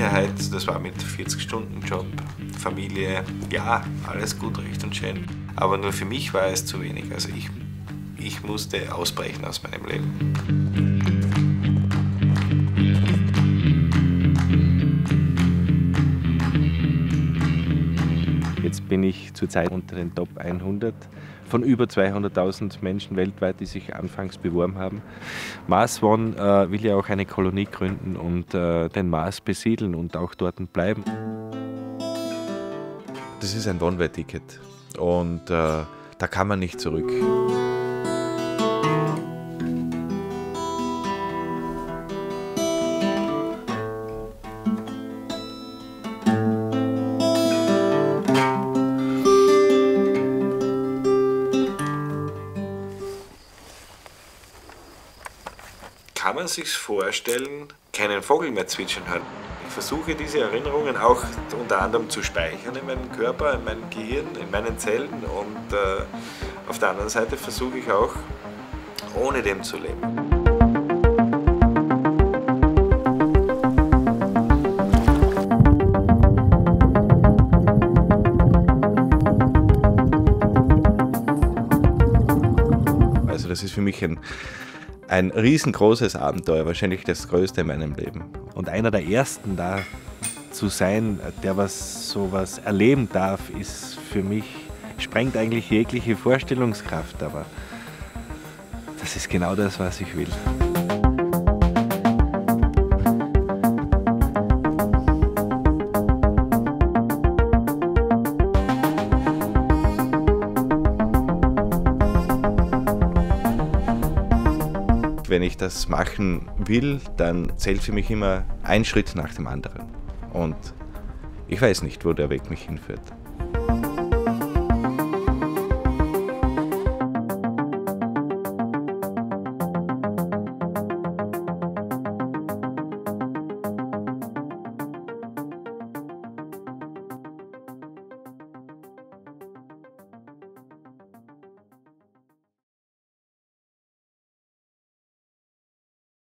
Sicherheit, das war mit 40-Stunden-Job, Familie, ja, alles gut, recht und schön. Aber nur für mich war es zu wenig. Also ich, ich musste ausbrechen aus meinem Leben. Jetzt bin ich zurzeit unter den Top 100 von über 200.000 Menschen weltweit, die sich anfangs beworben haben. Mars One äh, will ja auch eine Kolonie gründen und äh, den Mars besiedeln und auch dort bleiben. Das ist ein One-Way-Ticket und äh, da kann man nicht zurück. Kann man sich vorstellen, keinen Vogel mehr zwitschern hören. Ich versuche diese Erinnerungen auch unter anderem zu speichern in meinem Körper, in meinem Gehirn, in meinen Zellen und äh, auf der anderen Seite versuche ich auch ohne dem zu leben. Also das ist für mich ein ein riesengroßes Abenteuer, wahrscheinlich das größte in meinem Leben. Und einer der ersten da zu sein, der was sowas erleben darf, ist für mich, sprengt eigentlich jegliche Vorstellungskraft, aber das ist genau das, was ich will. Wenn ich das machen will, dann zählt für mich immer ein Schritt nach dem anderen. Und ich weiß nicht, wo der Weg mich hinführt.